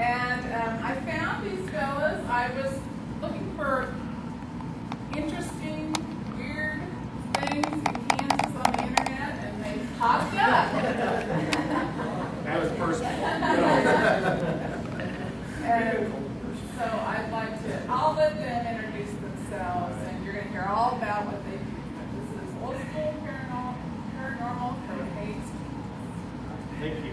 and um, I found these fellas. I was looking for interesting, weird things in Kansas on the internet, and they popped up. That was personal. and so I'd like to, I'll let them introduce themselves, and you're going to hear all about what they do. But this is old school paranormal, paranormal from Hays. Thank you.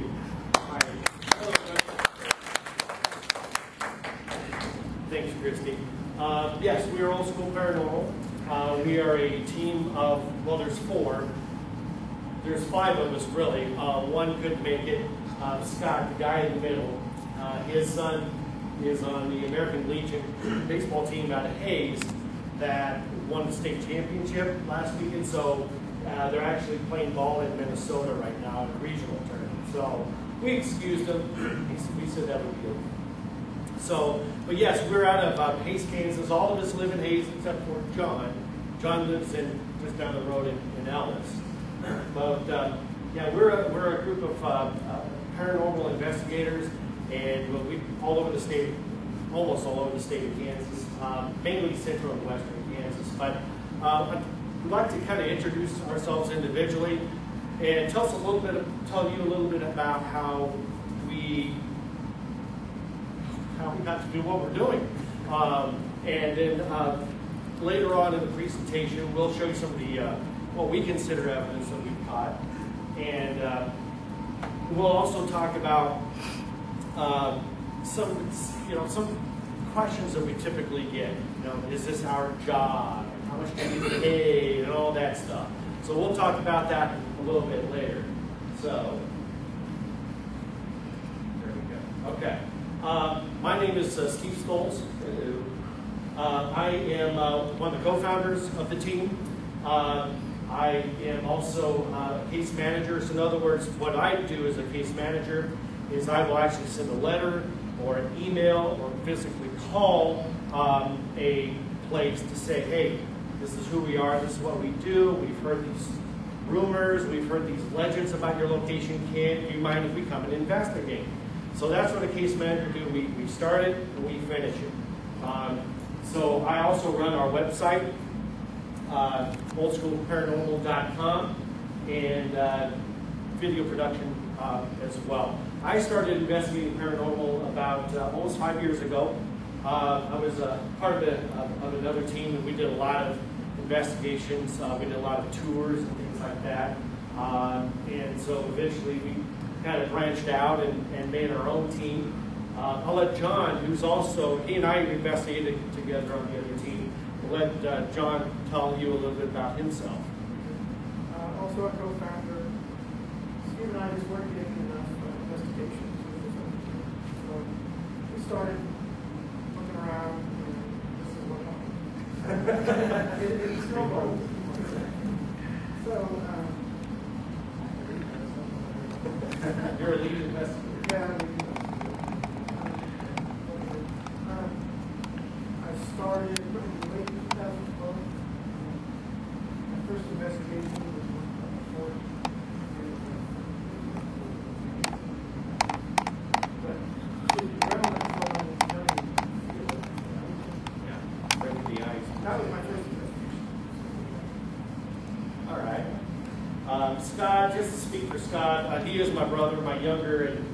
Thanks, Christy. Uh, yes, we are Old School Paranormal. Uh, we are a team of, well, there's four. There's five of us, really. Uh, one couldn't make it. Uh, Scott, the guy in the middle, uh, his son is on the American Legion baseball team out of Hays that won the state championship last weekend. So uh, they're actually playing ball in Minnesota right now in a regional tournament. So we excused him. We said that would be okay. So, but yes, we're out of uh, Hays, Kansas. All of us live in Hays except for John. John lives in just down the road in, in Ellis. But uh, yeah, we're a, we're a group of uh, uh, paranormal investigators, and well, we all over the state, almost all over the state of Kansas, um, mainly central and western Kansas. But uh, I'd like to kind of introduce ourselves individually and tell us a little bit, of, tell you a little bit about how we how we got to do what we're doing. Um, and then uh, later on in the presentation, we'll show you some of the uh, what we consider evidence that we've caught, and uh, we'll also talk about uh, some you know some questions that we typically get. You know, is this our job? How much do we paid? And all that stuff. So we'll talk about that a little bit later. So. There we go. Okay. Uh, my name is uh, Steve Scholes. Uh, I am uh, one of the co-founders of the team. I am also uh, a case manager. So in other words, what I do as a case manager is I will actually send a letter or an email or physically call um, a place to say, hey, this is who we are, this is what we do. We've heard these rumors, we've heard these legends about your location. Can you mind if we come and investigate? So that's what a case manager do. We, we start it and we finish it. Um, so I also run our website, uh, oldschoolparanormal.com, and uh, video production uh, as well. I started investigating paranormal about uh, almost five years ago. Uh, I was uh, part of, a, of another team, and we did a lot of investigations. We did a lot of tours and things like that. And so eventually we kind of branched out and, and made our own team. I'll let John, who's also, he and I investigated together on the let uh, John tell you a little bit about himself. Uh, also a co-founder. Steve and I just weren't getting enough uh, investigations. So we started looking around, and this is what happened. It, it snowballed. So, um, You're a lead investigator. yeah, we, um, I started in late 2012. My first investigation was with Ford. But the ground I saw was very, Yeah, breaking the ice. that was my first investigation. All right. Um, Scott, just to speak for Scott, uh, he is my brother, my younger and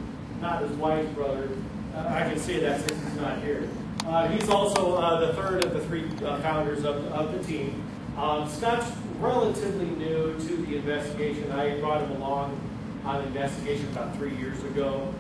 not his wife's brother. Uh, I can say that since he's not here. Uh, he's also uh, the third of the three uh, founders of, of the team. Um, Scott's relatively new to the investigation. I brought him along on the investigation about three years ago.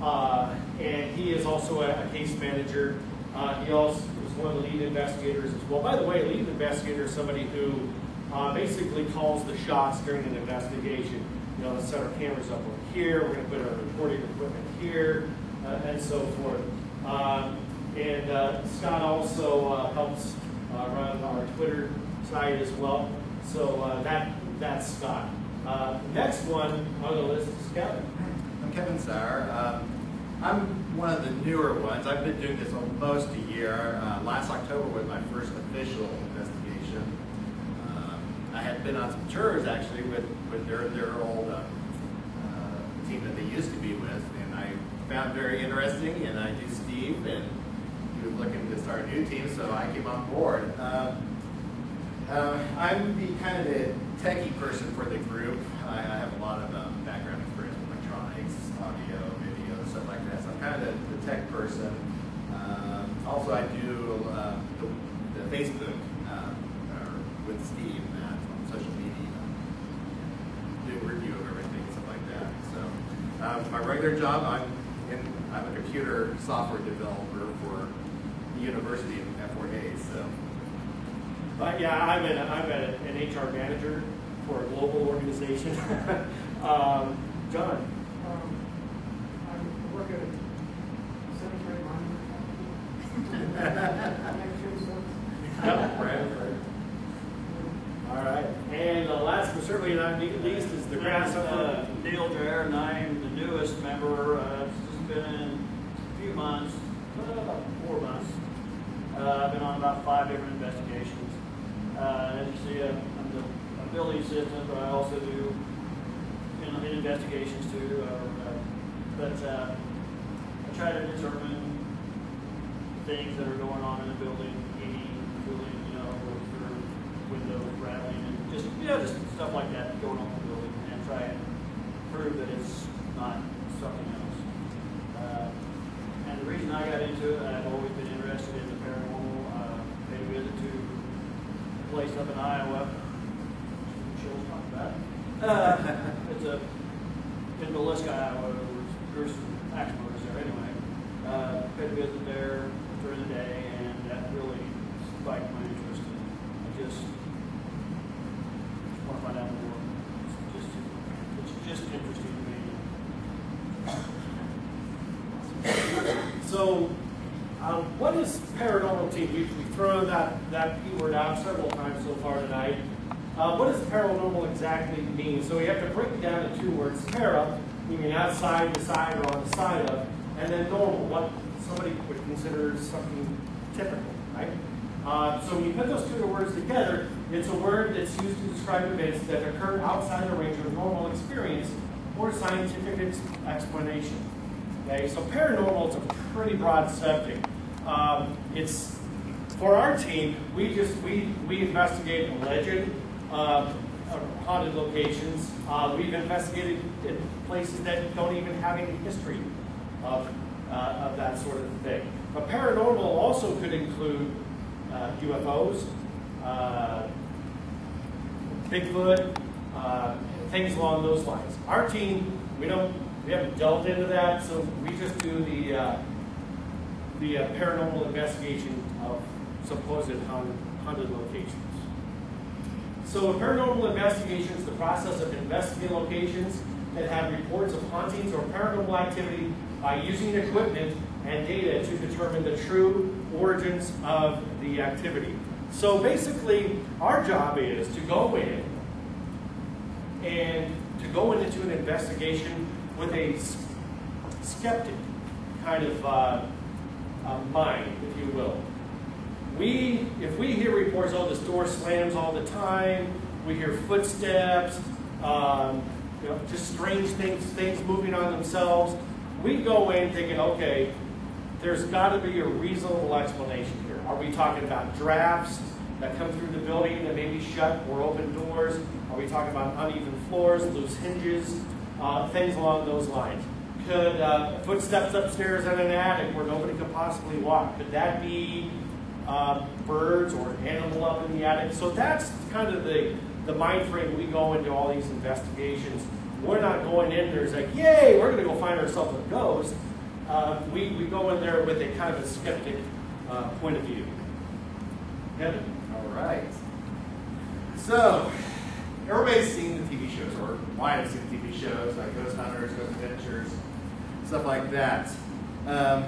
Uh, and he is also a, a case manager. Uh, he also is one of the lead investigators as well. By the way, a lead investigator is somebody who uh, basically calls the shots during an investigation. You know, let's set our cameras up over here. We're going to put our recording equipment here, uh, and so forth. Um, and uh, Scott also uh, helps uh, run our Twitter site as well. So uh, that that's Scott. Uh, next one on the list is Kevin. I'm Kevin Sauer. Um, I'm one of the newer ones. I've been doing this almost a year. Uh, last October was my first official investigation. Um, I had been on some tours actually with, with their, their old uh, uh, team that they used to be with, and I found very interesting, and I knew Steve, and was looking to start a new team, so I came on board. Um, uh, I'm the kind of the techie person for the group. I, I have a lot of um, background experience with electronics, audio, video, stuff like that. So I'm kind of the, the tech person. Um, also, I do uh, the, the Facebook uh, with Steve on social media, do a review of everything, and stuff like that. So um, my regular job, I'm in, I'm a computer software developer university in Fort Hays. So. But yeah, I'm an, I'm a, an HR manager for a global organization. um, John, Um, I work at a cemetery monument company. Next year, so- Yep, right, right. All right, and the last but certainly not least is the Uh, grasshopper. Neil Jair, and I'm the newest member. Uh, It's just been a few months, uh, about four months. Uh, I've been on about five different investigations. Uh, As you see, I'm I'm the a building assistant, but I also do, you know, investigations too. uh, uh, But uh, I try to determine things that are going on in the building, heating, cooling, you know, or or windows rattling, and just, you know, just stuff like that going on in the building, and try and prove that it's not something else. Uh, And the reason I got into it, I've always been interested in the paranormal, uh, paid a visit to a place up in Iowa, chills talk about. Uh, It's a, in Villisca, Iowa, there's some action motors there anyway. Uh, paid a visit there during the day, and that really spiked my interest. And I just want to find out more. It's just, it's just interesting to me. So, um, what is paranormal team? We've, we've thrown that, that keyword out several times so far tonight. Uh, what does So we have to break it down to two words. Para, meaning outside, beside, or on the side of, and then normal, what somebody would consider something typical, right? Uh, so when you put those two words together, it's a word that's used to describe events that occur outside the range of normal experience or scientific ex- explanation. Okay, so paranormal is a pretty broad subject. Um, it's for our team. We just we we investigate alleged uh, haunted locations. Uh, we've investigated places that don't even have any history of uh, of that sort of thing. But paranormal also could include uh, UFOs, uh, Bigfoot, uh, things along those lines. Our team, we don't, we haven't delved into that, so we just do the uh, the paranormal investigation of supposed haunted, haunted locations. So, a paranormal investigation is the process of investigating locations that have reports of hauntings or paranormal activity by using equipment and data to determine the true origins of the activity. So, basically, our job is to go in and to go into an investigation with a skeptic kind of uh, uh, mind, if you will. We, if we hear reports, oh, this door slams all the time, we hear footsteps, um, you know, just strange things, things moving on themselves, we go in thinking, okay, there's got to be a reasonable explanation here. Are we talking about drafts that come through the building that maybe shut or open doors? Are we talking about uneven floors, loose hinges, uh, things along those lines? Could uh, footsteps upstairs in an attic where nobody could possibly walk? Could that be uh, birds or an animal up in the attic? So that's kind of the, the mind frame we go into all these investigations. We're not going in there like, yay, we're going to go find ourselves a ghost. Uh, we, we go in there with a kind of a skeptic uh, point of view. Kevin? All right. So, everybody's seen the TV shows, or might have seen TV shows like Ghost Hunters, Ghost Adventures, stuff like that. Um,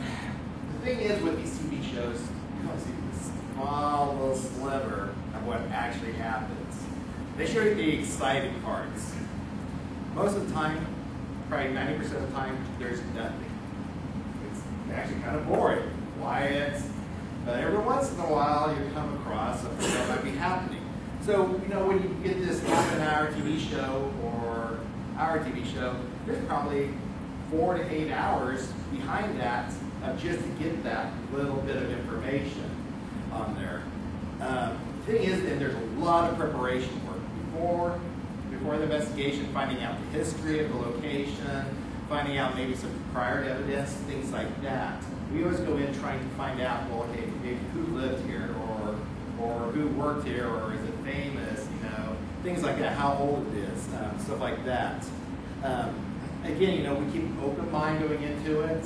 the thing is with these TV shows, you only see small little sliver of what actually happens. They show you the exciting parts. Most of the time, probably 90% of the time, there's nothing. It's actually kind of boring, quiet, but every once in a while you come across something that might be happening. So, you know, when you get this half an hour TV show or hour TV show, there's probably four to eight hours behind that of just to get that little bit of information on there. Um, thing is, and there's a lot of preparation work before before the investigation, finding out the history of the location, finding out maybe some prior evidence, things like that. We always go in trying to find out, well, okay, maybe who lived here, or or who worked here, or is it famous, you know, things like that, how old it is, um, stuff like that. Um, again, you know, we keep an open mind going into it,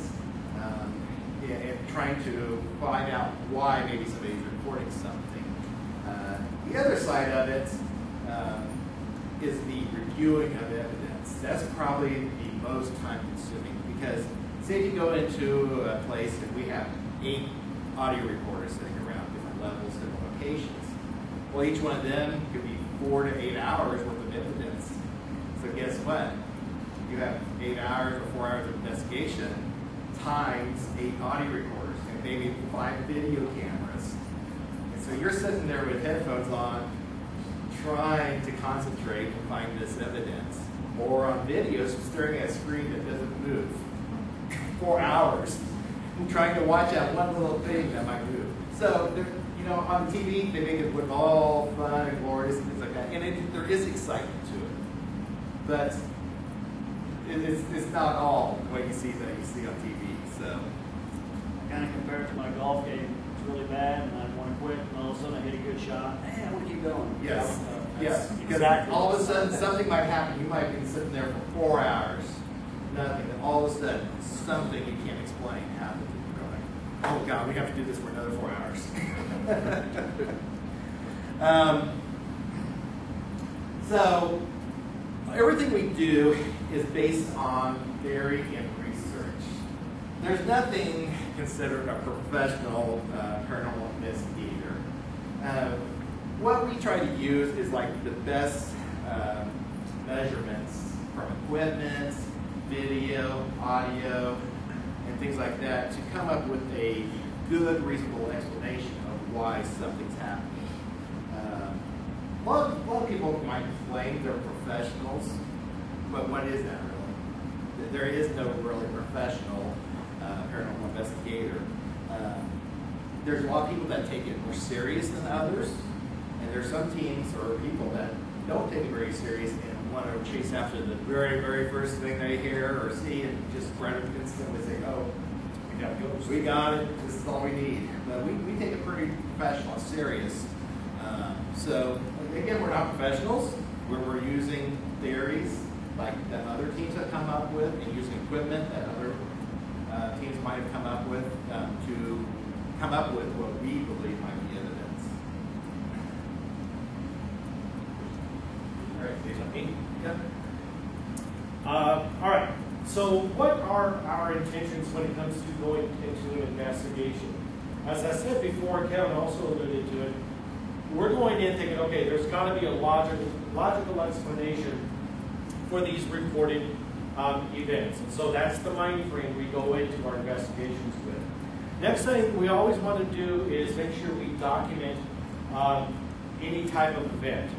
and, trying to find out why maybe somebody's reporting something. Uh, the other side of it um, is the reviewing of evidence. That's probably the most time consuming because say if you go into a place and we have eight audio recorders sitting around different levels, different locations. Well, each one of them could be four to eight hours worth of evidence. So guess what? You have eight hours or four hours of investigation times eight audio recorders and maybe five video cameras. And so you're sitting there with headphones on trying to concentrate and find this evidence. Or on videos, staring at a screen that doesn't move. Four hours. Trying to watch out one little thing that might move. So, you know, on TV, they make it look all fun and glorious and things like that. And it, there is excitement to it. But it, it's, it's not all what you see that you see on TV. So, Kind of compared to my golf game, it's really bad, and I want to quit, and all of a sudden I hit a good shot. Man, I want to keep going. yes. Yes, because exactly all of a sudden something might happen. You might be sitting there for four hours, nothing, and all of a sudden something you can't explain happened. You're going, oh God, we have to do this for another four hours. um, so everything we do is based on very. There's nothing considered a professional uh, paranormal investigator. Uh, what we try to use is like the best um, measurements from equipment, video, audio, and things like that to come up with a good, reasonable explanation of why something's happening. Um, a, lot of, a lot of people might claim they're professionals, but what is that really? There is no really professional uh, paranormal investigator. Um, there's a lot of people that take it more serious than others, and there's some teams or people that don't take it very serious and want to chase after the very, very first thing they hear or see and just right up instantly say, oh, We got ghosts. we got it, this is all we need. But we, we take it pretty professional, serious. Um, so, again, we're not professionals. We're, we're using theories like that other teams have come up with and using equipment that other uh, teams might have come up with um, to come up with what we believe might be evidence. All right, are me. Yep. Uh, all right. So, what are our intentions when it comes to going into an investigation? As I said before, Kevin also alluded to it. We're going in thinking, okay, there's got to be a logical, logical explanation for these reported um, events, and so that's the mind frame we go into our investigations with. Next thing we always want to do is make sure we document um, any type of event.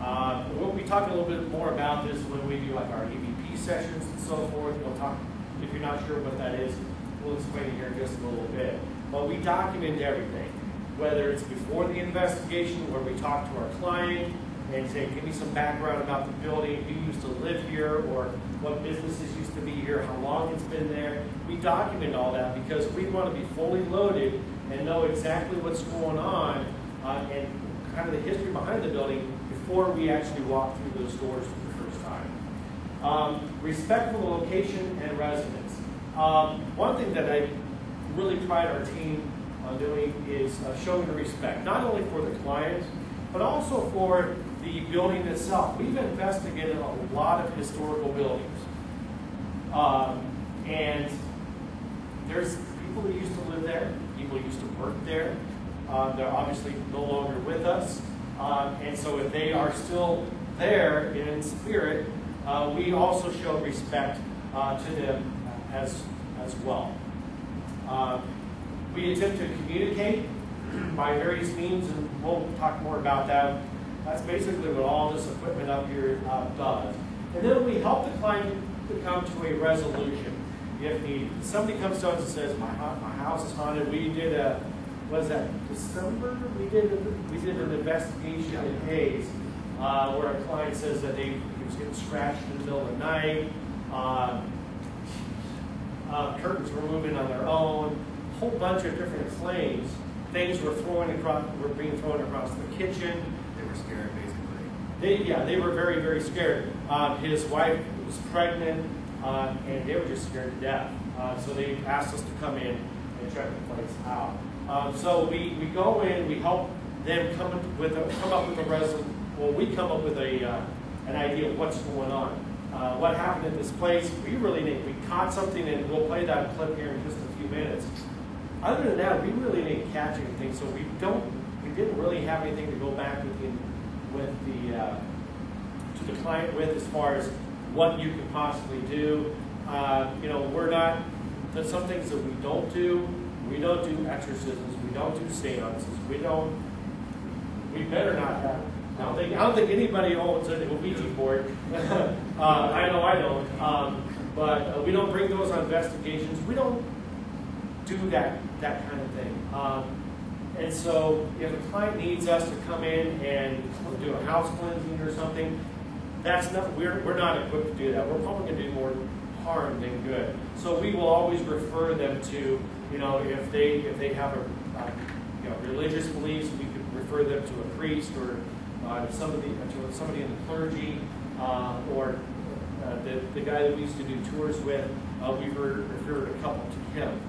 Uh, we'll be talking a little bit more about this when we do like our EVP sessions and so forth. We'll talk, if you're not sure what that is, we'll explain it here in just a little bit. But we document everything, whether it's before the investigation where we talk to our client and say, give me some background about the building, who used to live here, or what businesses used to be here, how long it's been there. We document all that because we want to be fully loaded and know exactly what's going on uh, and kind of the history behind the building before we actually walk through those doors for the first time. Um, respect for the location and residents. Um, one thing that I really pride our team on doing is uh, showing respect, not only for the client, but also for the building itself. We've investigated a lot of historical buildings. Um, and there's people who used to live there, people who used to work there. Uh, they're obviously no longer with us. Um, and so if they are still there in spirit, uh, we also show respect uh, to them as, as well. Uh, we attempt to communicate by various means, and we'll talk more about that. That's basically what all this equipment up here uh, does. And then we help the client to come to a resolution if needed. Somebody comes to us and says, my, my house is haunted, we did a, what is that, December? We did, a- we did an investigation in Hays, uh, where a client says that they, he was getting scratched in the middle of the night, uh, uh, curtains were moving on their own, a whole bunch of different claims. Things were throwing across, were being thrown across the kitchen. Scared, basically. They, yeah, they were very, very scared. Uh, his wife was pregnant, uh, and they were just scared to death. Uh, so they asked us to come in and check the place out. Um, so we, we go in, we help them come up with a, come up with a resol, well, we come up with a, uh, an idea of what's going on. Uh, what happened at this place, we really need, we caught something, and we'll play that clip here in just a few minutes. Other than that, we really didn't catch anything, so we don't, we didn't really have anything to go back with with the, uh, to the client with as far as what you can possibly do. Uh, you know, we're not, there's some things that we don't do. We don't do exorcisms, we don't do seances, we don't, we better not have. I don't think, I don't think anybody owns a Ouija board. uh, I know I don't. Um, but uh, we don't bring those on investigations. We don't do that, that kind of thing. Um, and so if a client needs us to come in and do a house cleansing or something, that's not, we're, we're not equipped to do that. We're probably gonna do more harm than good. So we will always refer them to, you know, if they, if they have a, uh, you know, religious beliefs, we could refer them to a priest or, uh, to somebody, to somebody in the clergy, uh, or, uh, the, the guy that we used to do tours with, uh, we were, referred a couple to him,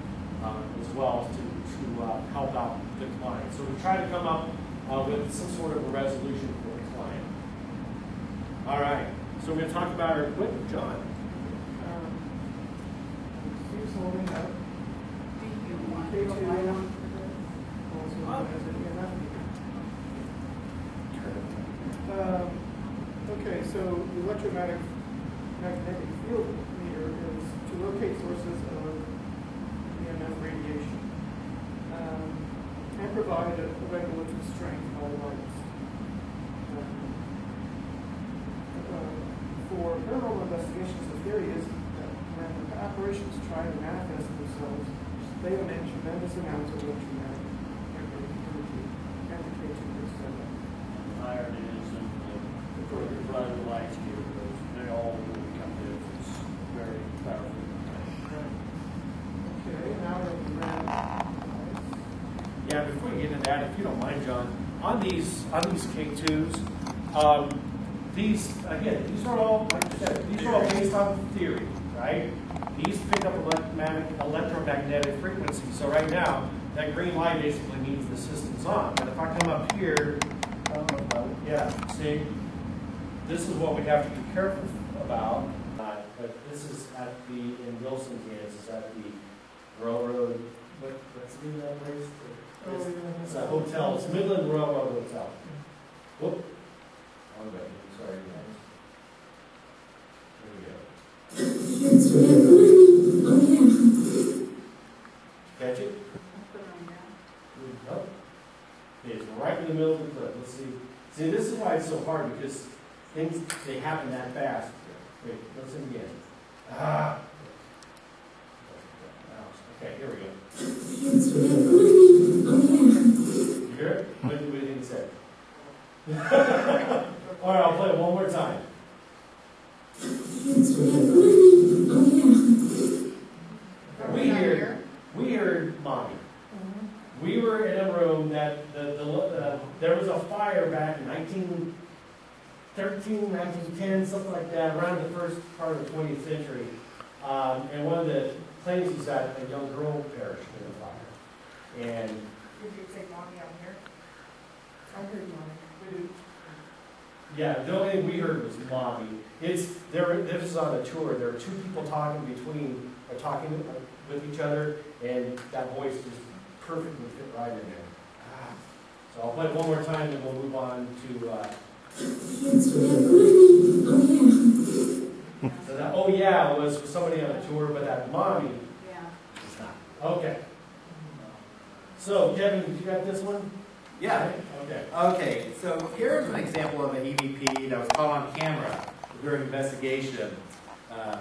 um, as well to, to, uh, help out the client. So we try to come up, uh, with some sort of a resolution for the client. All right, so we're gonna talk about our equipment, John. Um, up. To Okay, so the electromagnetic magnetic field meter is to locate sources of EMF radiation um, and provide a a regulative strength by lights. Um, uh, For paranormal investigations, the theory is that when apparitions try to manifest themselves, they emit tremendous amounts of electromagnetic magnetic energy and the K two is set up. higher it is, and the further brighter the lights get, those, they all will become this. It's very powerful. Okay, now we're in red lights. Yeah, before you get into that, if you don't mind, John, on these, on these K2s, um, these, again, these are all, like I said, these are all based on theory, right? These pick up electromagnetic, electromagnetic frequency, so right now, that green light basically means the system's on, but if I come up here, yeah, see? This is what we have to be careful about, uh, but this is at the, in Wilson, Kansas, at the railroad, what, what's the name of that place? Oh, It's- It's a hotel, it's Midland Railroad Hotel. Whoop. One sorry. There we go. It's red money. Oh yeah. Catch it? Put it on down. Oh. It's right in the middle of the clip, let's see. See, this is why it's so hard, because things, they happen that fast. Wait, listen again. Ah. Okay, here we go. It's red money. Oh yeah. Hear? What do you think it said? All right, I'll play it one more time. It's red money. Yeah. Are We not hear, we heard mommy. Mhm. We were in a room that, the, the, uh, there was a fire back in nineteen thirteen, nineteen ten, something like that, around the first part of the twentieth century. Um, and one of the claims is that a young girl perished in the fire. And, Did you take mommy out here? I heard mine. Yeah, the only thing we heard was mommy. It's, there, this is on a tour, there are two people talking between, or talking with each other, and that voice just perfectly fit right in there. Ah. So I'll play it one more time, and we'll move on to, uh, It's red money. Oh yeah. So that, oh yeah, was somebody on a tour, but that mommy Yeah. is not. Okay. So Kevin, did you got this one? Yeah. Okay. Okay, so here's an example of an EVP that was caught on camera during investigation. um,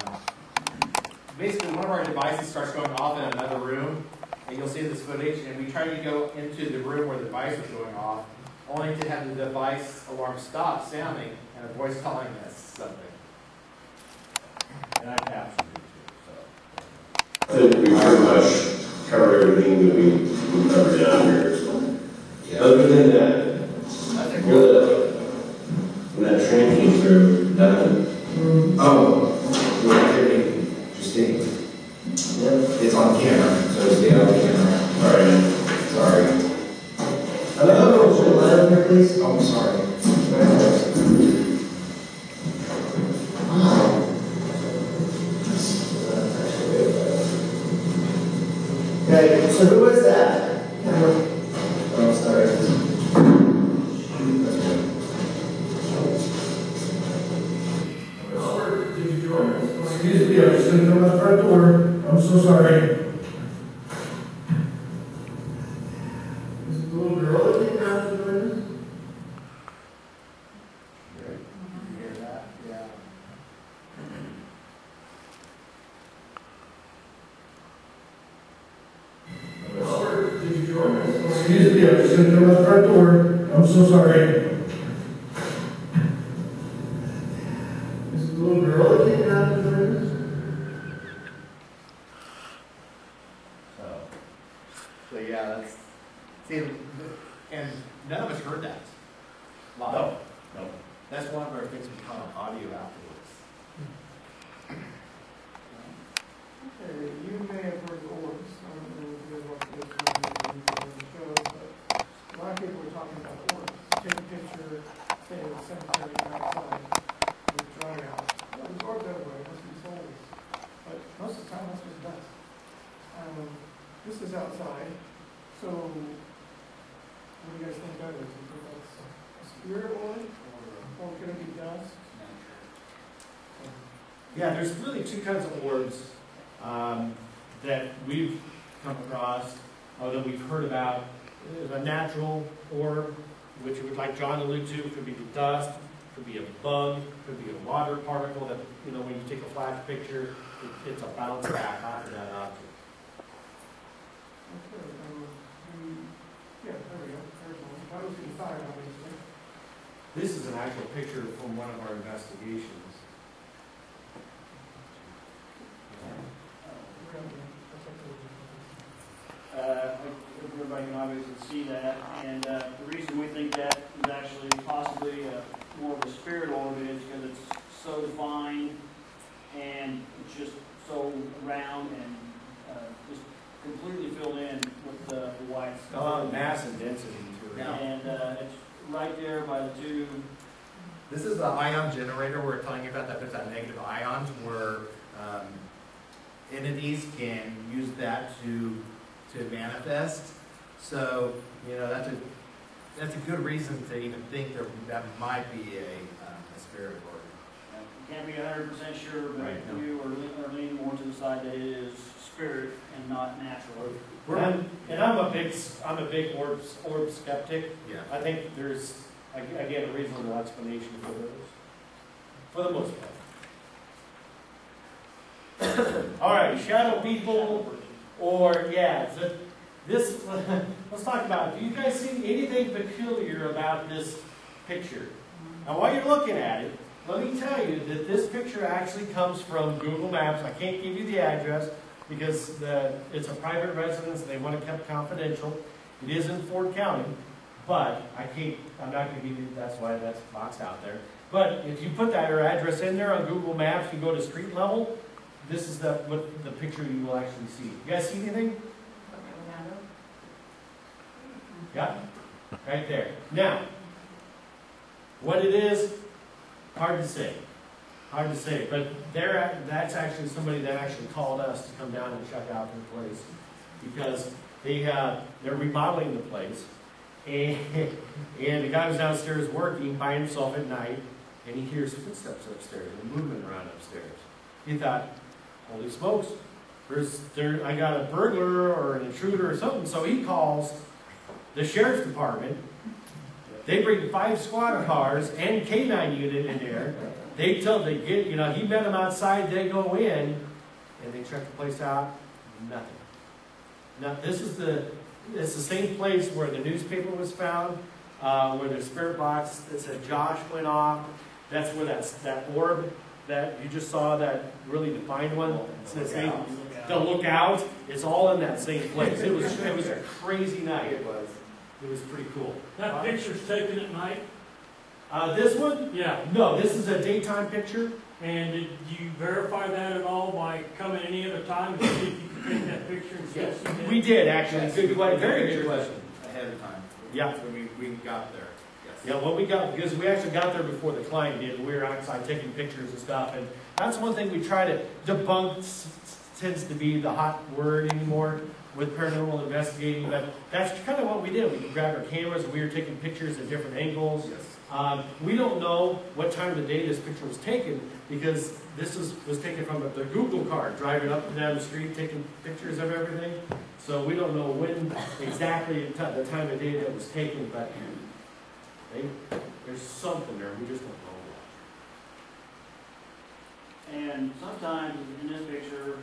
basically one of our devices starts going off in another room, and you'll see this footage, and we try to go into the room where the device was going off, only to have the device alarm stop sounding and a voice telling us something. And I captured it too, I think we pretty much covered everything that we, covered down here, so. Other than that, so. That's a when the, when that train came through, nothing. Mm-hmm. Oh, you're hearing Justine. It's on camera, so stay on camera. All right, Sorry. Hello, is it loud in here, please? Oh, I'm sorry. Okay, so who is that? Oh, sorry. Excuse me, I was sitting on my front door. I'm so sorry. Is it the little girl that came out to join us? Hear that? Yeah. Robert, did you join us? Excuse me, I was sitting on my front door. I'm so sorry. Is it the little girl that came out to join us? So, so yeah, that's, see, and none of us heard that. Live. No, no. That's one of our things we call audio afterwards. Okay, you may have heard of orbs, I don't know if you guys watch this on the show, but a lot of people are talking about orbs. Take a picture, say of the cemetery outside, with dry out. Well, there's orbs everywhere, it must be souls. But most of the time, that's just dust. Um, this is outside, so what do you guys think that is? Do you think that's a spirit orb, or could it be dust? Yeah, there's really two kinds of orbs um, that we've come across, or that we've heard about. There's a natural orb, which would, like John alluded to, could be the dust, could be a bug, could be a water particle that, you know, when you take a flash picture, it- it's a bounce back off of that object. Okay, um, yeah, there we go, there's one. That was inside, obviously. This is an actual picture from one of our investigations. Uh, I hope everybody can obviously see that, and, uh, the reason we think that is actually possibly, uh, more of a spirit orb is because it's so defined and it's just so round and, uh, just completely filled in with the, the white. A lot of mass and density to it. Yeah. And, uh, it's right there by the two, This is the ion generator we're telling you about, that there's that negative ions where um, entities can use that to, to manifest. So, you know, that's a, that's a good reason to even think there, that might be a, um, a spirit orb. uh, can't be a hundred percent sure, but Right, no. you are leaning, are leaning more to the side that it is spirit and not natural. And I'm, and I'm a big, I'm a big orb, orb skeptic. Yeah. I think there's, ag- again, a reasonable explanation for those, for the most part. All right, shadow people, or, yeah, so this, let's talk about, it. do you guys see anything peculiar about this picture? Now, while you're looking at it, let me tell you that this picture actually comes from Google Maps. I can't give you the address because the, it's a private residence, and they want it kept confidential. It is in Ford County, but I can't, I'm not gonna give you, that's why that's boxed out there. But if you put that or address in there on Google Maps, you go to street level, this is the, what, the picture you will actually see. You guys see anything? Yeah, right there. Now, what it is, hard to say. Hard to say, but they're, that's actually somebody that actually called us to come down and check out their place. Because they, have, they're remodeling the place. And, and the guy was downstairs working by himself at night, and he hears footsteps upstairs and movement around upstairs. He thought, holy smokes, there's, there, I got a burglar or an intruder or something, so he calls the sheriff's department. They bring five squad cars and K-9 unit in there. they tell, they get, you know, he met them outside, they go in, and they check the place out, nothing. Now, this is the, it's the same place where the newspaper was found, uh, where the spirit box that said Josh went off. That's where that's, that orb that you just saw, that really defined one, says, hey, the lookout, it's all in that same place. It was, it was a crazy night. It was. It was pretty cool. That picture's taken at night? Uh, this one? Yeah. No, this is a daytime picture. And did you verify that at all by coming any other time to see if you could take that picture and see if you did? We did, actually. Yes, Good, we very good question. Ahead of time. Yeah. When we, we got there, yes. Yeah, when we got, because we actually got there before the client did, we were outside taking pictures and stuff, and that's one thing we try to debunk, s- s- tends to be the hot word anymore with paranormal investigating, but that's kind of what we did. We grabbed our cameras, and we were taking pictures at different angles. Yes. Um, we don't know what time of the day this picture was taken, because this is, was taken from the Google car, driving up and down the street, taking pictures of everything. So we don't know when exactly the the time of day that was taken, but they, there's something there, we just don't know And sometimes in this picture,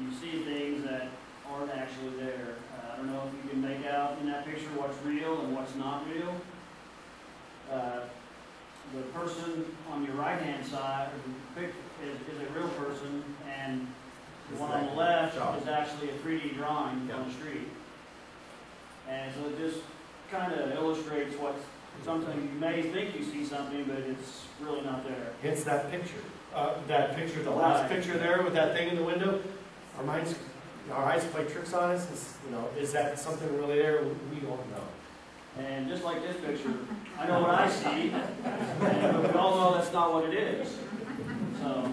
you see things that aren't actually there. Uh, I don't know if you can make out in that picture what's real and what's not real. Uh, The person on your right-hand side of the pic is, is a real person, and the one on the left is actually a 3D drawing on the street. And so it just kind of illustrates what, something, you may think you see something, but it's really not there. It's that picture, uh, that picture, the last Right. picture there with that thing in the window. Our minds, our eyes play tricks on us, is, you know, is that something really there? We don't know. And just like this picture, I know what I see, and we all know that's not what it is. So,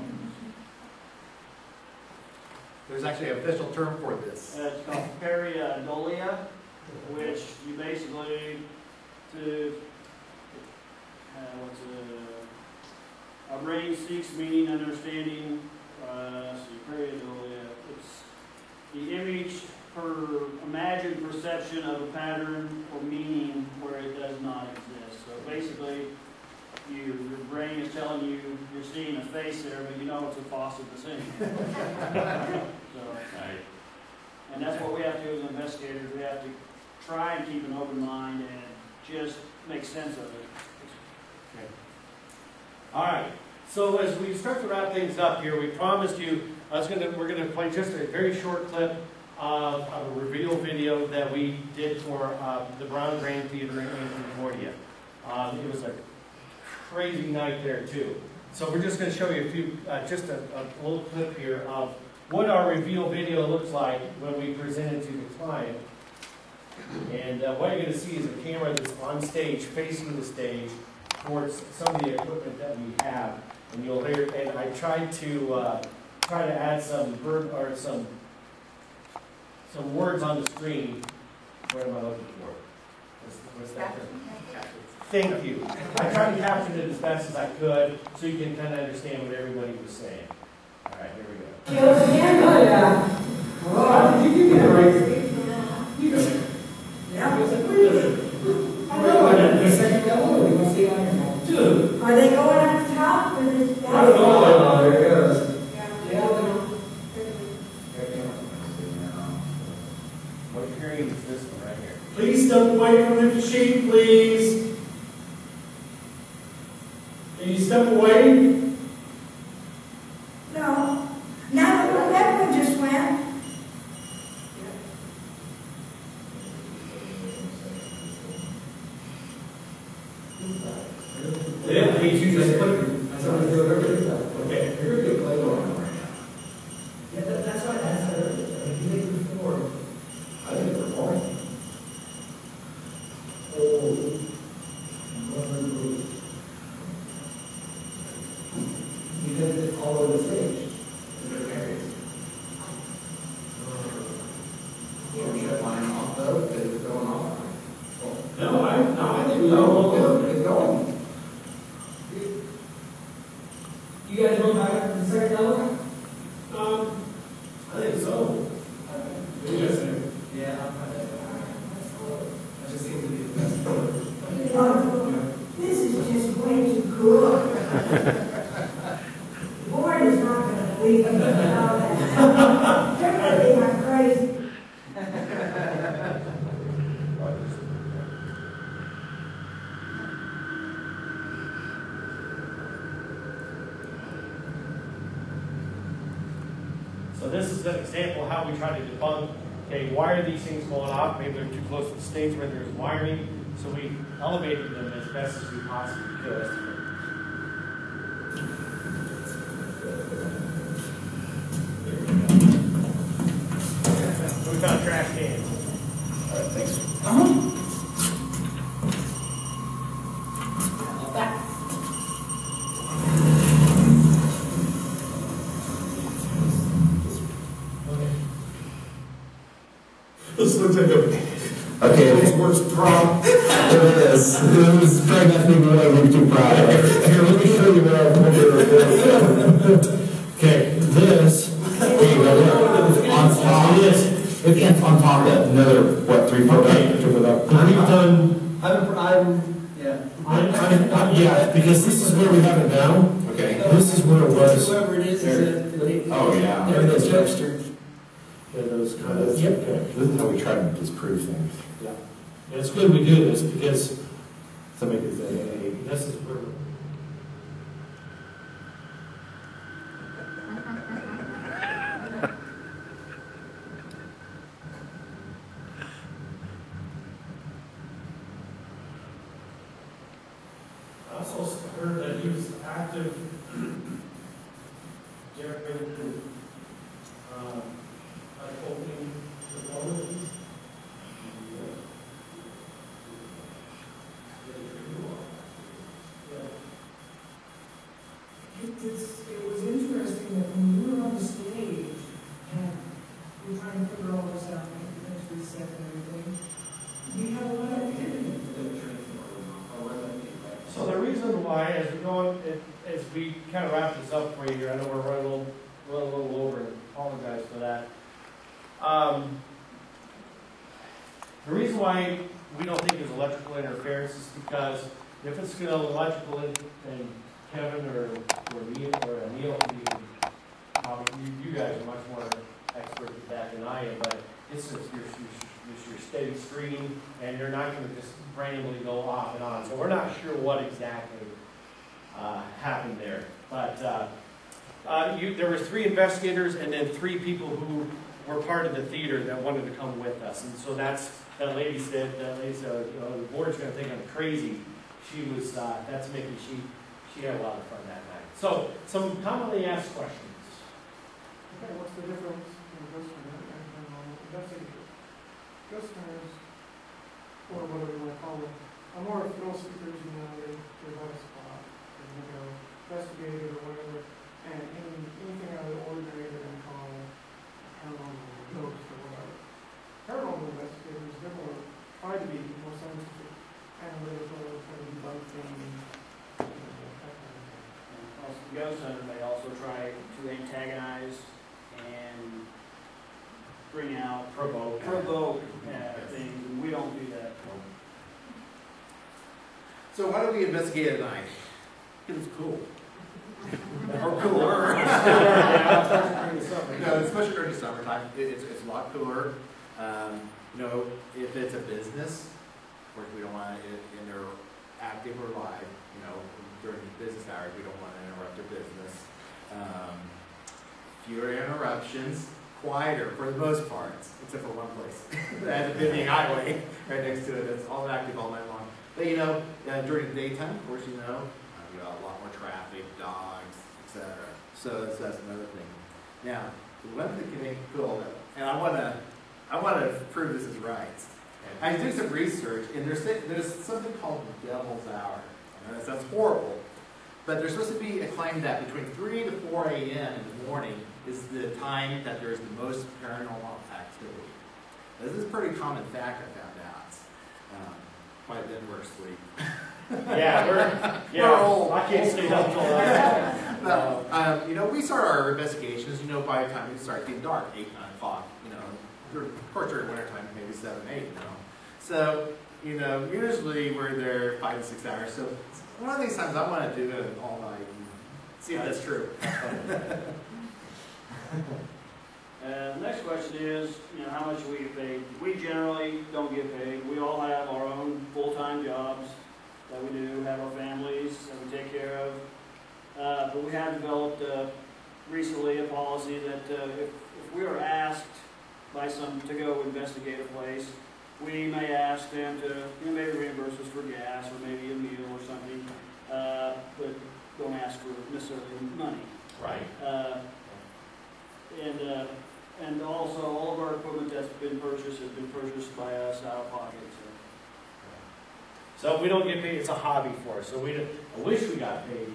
There's actually an official term for this. uh, it's called pareidolia, which you basically, to, uh, what's a, a brain seeks meaning, understanding, uh, let's pareidolia, it's the image per imagined perception of a pattern or meaning where it does not exist. So basically, you, your brain is telling you you're seeing a face there, but you know it's a faucet that's in. So, and that's what we have to do as investigators. We have to try and keep an open mind and just make sense of it. Okay. All right, so as we start to wrap things up here, we promised you, I was gonna, we're gonna play just a very short clip of, of a reveal video that we did for, uh, the Brown Grand Theater in Concordia. Um, it was a crazy night there too. So we're just gonna show you a few, uh, just a, a little clip here of what our reveal video looks like when we present it to the client. And uh, what you're gonna see is a camera that's on stage, facing the stage, towards some of the equipment that we have. And you'll hear, and I tried to, uh, try to add some verb, or some, some words on the screen. What am I looking for? What's, what's that? Thank you. I tried to capture it as best as I could, so you can kind of understand what everybody was saying. All right, here we go. Are So this is an example of how we try to debunk, okay, why are these things going off? Maybe they're too close to the states where there's wiring, so we elevated them as best as we possibly could. Okay, world's worst prom. there it is. This is probably nothing more than too proud of. Here, let me show you what I'll put here. Okay, this, There you go. On top, of this, if it's on top of another, what, three, four, okay, feet? we've done, I'm, I'm, yeah. I'm, I'm, I'm- yeah, because this is where we have it now. Okay. This is where it was. Whoever it is, is it? Oh, yeah. There it is, Webster. Yeah, those kind of, Yep. okay. This is how we try to disprove things. Yeah. It's good we do this because Somebody could say, hey, this is where. I also heard that he was active during, um, like opening performances. It, it's, it was interesting that when we were on the stage and we were trying to figure all this out and eventually set and everything, we had a lot of activity. So the reason why, as we go, as we kind of wrap this up for you, here, I know we're running a little, running a little over, and apologize for that. Um, The reason why we don't think there's electrical interference is because if it's gonna electrical in, and Kevin or, or Neil, or Neil, you, um, you, you guys are much more expert at that than I am, but it's just your, your, it's your steady stream, and you're not gonna just randomly go off and on. So we're not sure what exactly, uh, happened there. But, uh, uh, you, there were three investigators and then three people who were part of the theater that wanted to come with us. And so that's, that lady said, that lady said, you know, the board's gonna think I'm crazy. She was, uh, that's making, she, she had a lot of fun that night. So, some commonly asked questions. Okay, what's the difference in hunter and investigators? Ghost hunters, or whatever you want to call them, are more thrill seekers, you know, they, they want a spot, they're gonna go investigate it or whatever, and any, anything out of the ordinary, they're gonna call paranormal or ghost or whatever. Paranormal investigators, they're more, try to be more scientific, analytical, try to debunk things, you know, that kind of thing. Also, the ghost hunter may also try to antagonize and bring out, Provoke. provoke uh, things, and we don't do that. So why don't we investigate at night? Because it's cool. Or cooler. No, especially during the summertime, it, it's, it's a lot cooler. Um, you know, if it's a business, of course, we don't want it, and they're active or live, you know, during business hours, we don't want to interrupt their business. Um, fewer interruptions, quieter for the most part, except for one place. That's a busy Highway, right next to it, it's all active all night long. But you know, uh, during the daytime, of course, you know, uh, you got a lot more traffic, dogs, etc. So that's, that's another thing. Now, the one thing can make cool, and I want to, I want to prove this is right. I did some research, and there's there's something called the Devil's Hour. Know that sounds horrible, but there's supposed to be a claim that between 3 to 4 a.m. in the morning is the time that there's the most paranormal activity. This is a pretty common fact I found out. Um, Then we're asleep. Yeah, we're, yeah, We're old. I can't stay up till that. No, um, you know, we start our investigations, you know, by the time it starts getting dark, eight, nine o'clock, you know. dur- Of course, during winter time, maybe seven, eight, you know. So, you know, usually we're there five to six hours. So one of these times I want to do it all night and see if that's true. And the next question is, you know, how much we get paid? We generally don't get paid. We all have our own full-time jobs that we do, have our families that we take care of. Uh, but we have developed, uh, recently a policy that, uh, if, if we are asked by some, to go investigate a place, we may ask them to, you know, maybe reimburse us for gas or maybe a meal or something, uh, but don't ask for necessarily money. Right. Uh, And, uh, and also, all of our equipment that's been purchased has been purchased by us out of pocket, so. So we don't get paid, it's a hobby for us, so we, I wish we got paid.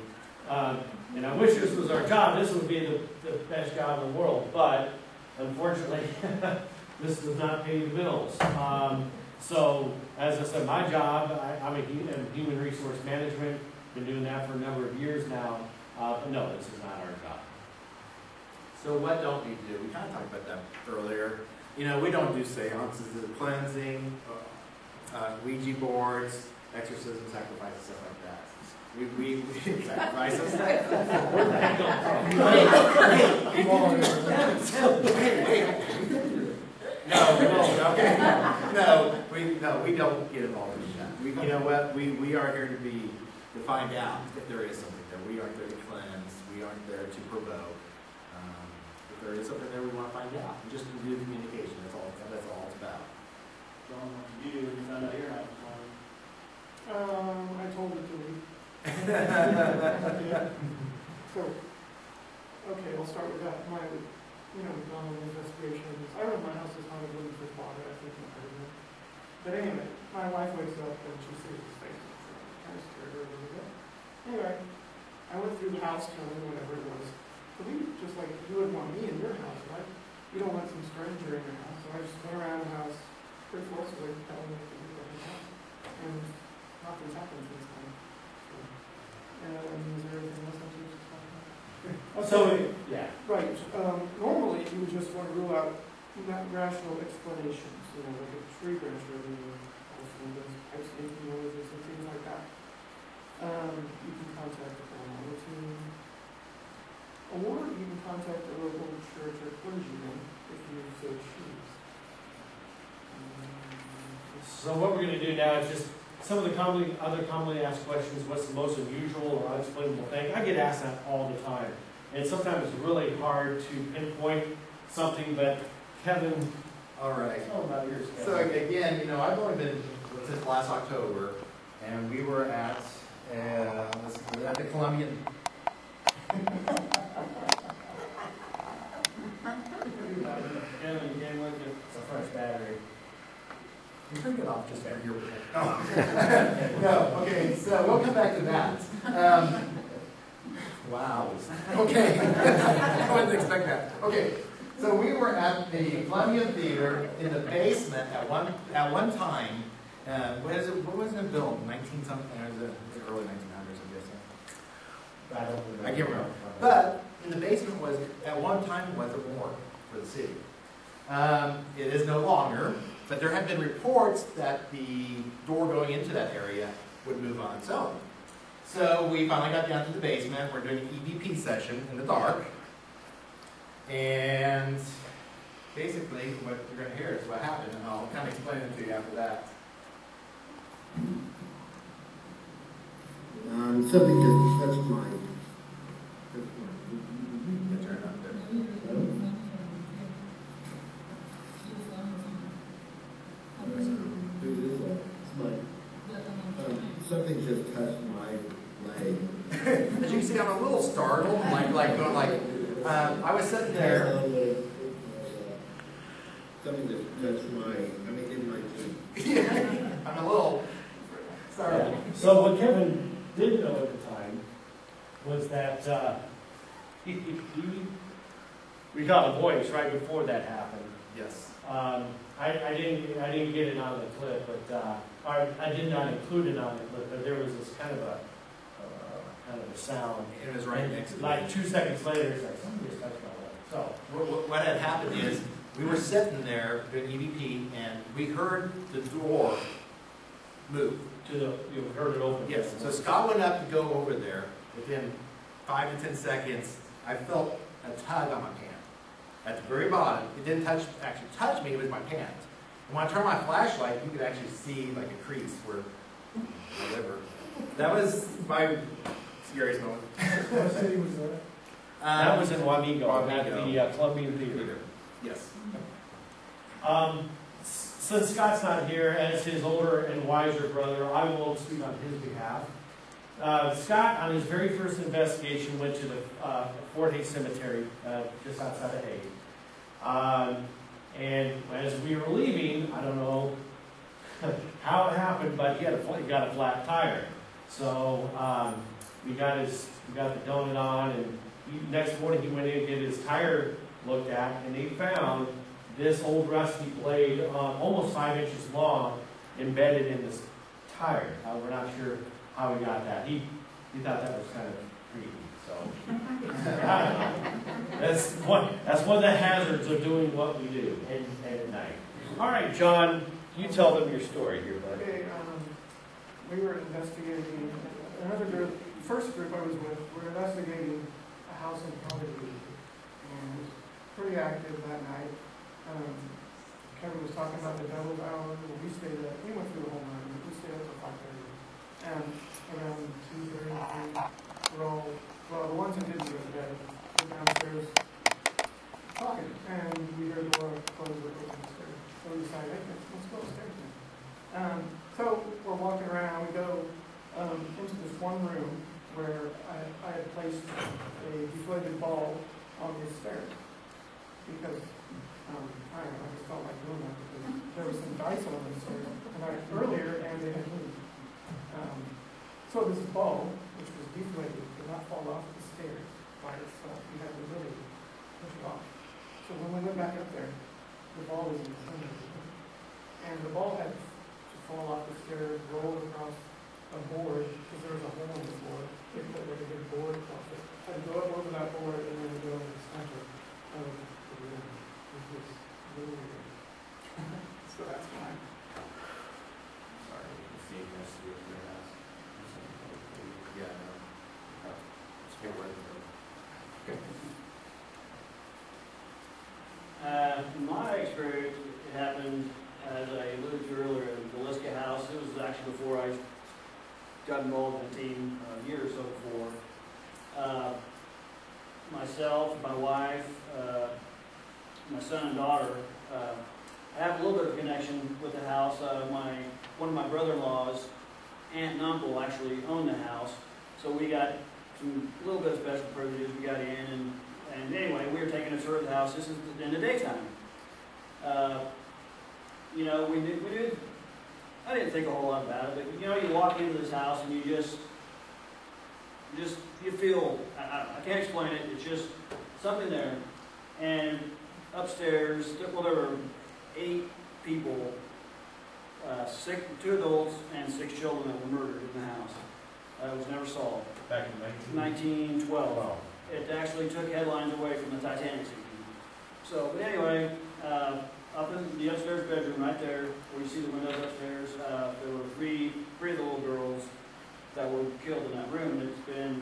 Um, And I wish this was our job, this would be the, the best job in the world, but unfortunately, this does not pay the bills. Um, So, as I said, my job, I, I'm a hu- human resource management, been doing that for a number of years now, uh, but no, this is not our job. So what don't we do? We kind of talked about that earlier. You know, we don't do seances of cleansing, uh, Ouija boards, exorcism, sacrifices, stuff like that. We, we, we? Wait, wait. No, no, okay. No, we, no, we don't get involved in that. We, you know what, we, we are here to be, to find out if there is something there. We aren't there to cleanse, we aren't there to provoke. There is something there, we want to find out. We just do communication, that's all, that's all it's about. John, what did you do when you found out your house was haunted? Um, I told it to him. So, okay, I'll start with that. My, you know, McDonald investigations. I don't know if my house is haunted when we first bought it. I think it might have been. But anyway, my wife wakes up and she sees his face. So I kind of scared her a little bit. Anyway, I went through the house telling whatever it was. We, just like you would want me in your house, right? You don't want some stranger in your house. So I just went around the house pretty forcibly telling them to do what he house. And nothing's happened since then. So, And is there anything else I should just talk about? So, yeah. Right, um, normally you would just want to rule out not rational explanations, you know, like a tree branch removing, also those pipes making noises and things like that. Um, you can contact the. Or you can contact a local church or clergyman if you so choose. So what we're gonna do now is just, some of the commonly, other commonly asked questions, what's the most unusual or unexplainable thing? I get asked that all the time. And sometimes it's really hard to pinpoint something, but Kevin, All right. tell them about yours, So again, you know, I've only been since last October, and we were at, uh, at the Columbian. Kevin, you came with you. It's a fresh battery. You took it off just for your. No, no, okay, so we'll come back to that. Um, Wow, okay. I wouldn't expect that. Okay, so we were at the Columbian Theater in the basement at one, at one time. Uh, what is it, what was it built, nineteen something, or was it early nineteen hundreds, I'm guessing? I don't remember. I can't remember. But in the basement was, at one time, was a morgue for the city. Um, it is no longer, but there have been reports that the door going into that area would move on its own. So we finally got down to the basement. We're doing an EVP session in the dark. And basically, what you're going to hear is what happened, and I'll kind of explain it to you after that. Um, something just touched my, touched You turn it up there. my, it's my, um, something just touched my leg. As you can see, I'm a little startled, like, like, going like, um, I was sitting there. Something just touched my, I mean, in my cheek. I'm a little startled. Yeah. So what Kevin did know at the time was that, uh, he, he, he- we got a voice right before that happened. Yes. Um, I, I didn't, I didn't get it on the clip, but, uh, I, I did not include it on the clip, but there was this kind of a, uh, kind of a sound. It was right next to Like two seconds later, it's like, somebody just touched my leg. So, What, what- had happened is, we were sitting there doing EVP, and we heard the door move. to the, you heard it open. Yes, so Scott went up to go over there. Within five to ten seconds, I felt a tug on my pant. At the very bottom, it didn't touch, actually touch me, it was my pants. And when I turned my flashlight, you could actually see like a crease where, whatever. That was my scariest moment. What city was that? That Um, was in Wamego, at the uh, Columbian Theater. Yes. Um, since Scott's not here, as his older and wiser brother, I will speak on his behalf. Uh, Scott, on his very first investigation, went to the uh, Fort Hays Cemetery, uh, just outside of Hays. Um, and as we were leaving, I don't know how it happened, but he had a, he got a flat tire. So um, we got his, we got the donut on, and he, next morning he went in and get his tire looked at, and they found this old rusty blade, uh, almost five inches long, embedded in this tire. Uh, we're not sure how he got that. He, he thought that was kind of creepy, so. I don't know. That's one, that's one of the hazards of doing what we do at, night. All right, John, you tell them your story here, bud. Okay, um, we were investigating, another group, first group I was with, we were investigating a house in Calgary. And was pretty active that night. Um, Kevin was talking about the double hour, well, we stayed up, we went through the whole night, we stayed up till five thirty. And around two thirty, we're all, well, the ones who didn't go to bed, were downstairs talking, and we heard the door close or open upstairs. So we decided, hey, let's- go upstairs then. Um, so we're walking around, we go, um, into this one room where I, I had placed a deflated ball on the stairs. Because, um, I I just felt like doing that because there was some dice on the stairs tonight earlier and they had moved. Um, so this ball, which was deflated, not fall off the stairs by itself. We had to really push it off. So when we went back up there, the ball was in the center. And the ball had to fall off the stairs, roll across a board, because there was a hole in the board. They put like a big board across it. Had to go up over that board and then go in the center of the room. It was really weird. So that's fine. Sorry, the state has to do it for their house. Yeah, no. No. It's good work. Uh, my experience, happened, as I alluded to earlier, in the Liska House. It was actually before I got involved in the team, a year or so before. Uh, myself, my wife, uh, my son and daughter, uh, I have a little bit of connection with the house. Uh, my, one of my brother-in-laws, aunt and uncle actually own the house. So we got some, little bit of special privileges. We got in and and anyway, we were taking a tour of the house. This is in the daytime. Uh, you know, we did, we did, I didn't think a whole lot about it, but you know, you walk into this house and you just, you just, you feel, I, I, I can't explain it, it's just something there. And upstairs, there- well, there were eight people, uh, six, two adults and six children that were murdered in the house. Uh, it was never solved. Back in Nineteen twelve Wow. It actually took headlines away from the Titanic. So, but anyway, uh, up in the upstairs bedroom, right there, where you see the windows upstairs, uh, there were three, three of the little girls that were killed in that room. And it's been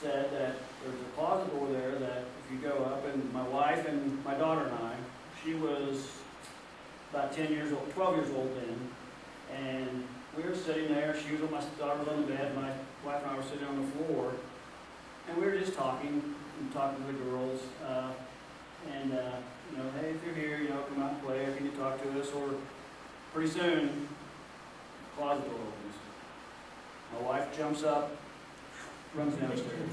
said that there's a closet over there that if you go up, and my wife and my daughter and I, she was about ten years old, twelve years old then, and we were sitting there, she was, on my daughter was on the bed, my wife and I were sitting on the floor, and we were just talking, and talking to the girls, uh, and, uh, you know, hey, if you're here, you know, come out and play, or can you talk to us, or pretty soon, closet door opens. My wife jumps up, runs downstairs.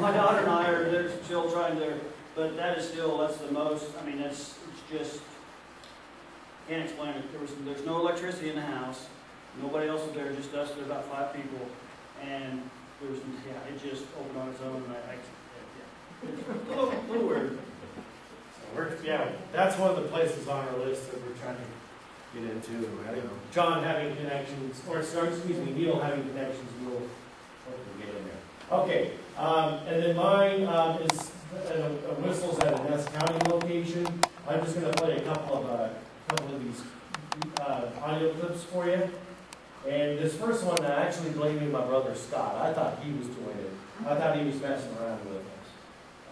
My daughter and I are there still trying to, but that is still, that's the most, I mean, that's, it's just, can't explain it. There was, there's no electricity in the house. Nobody else was there, just us, there were about five people. And was, yeah, it just opened on its own, and I, I, yeah. It's a little, little weird. So we're, yeah, that's one of the places on our list that we're trying to get into. I don't know. John having connections, or, sorry, excuse me, Neil having connections, we'll hopefully get in there. Okay, um, and then mine, um, is, uh, uh, whistles at a Ness County location. I'm just gonna play a couple of, uh, couple of these, uh, audio clips for you. And this first one, I actually blaming my brother Scott. I thought he was doing it. I thought he was messing around with us.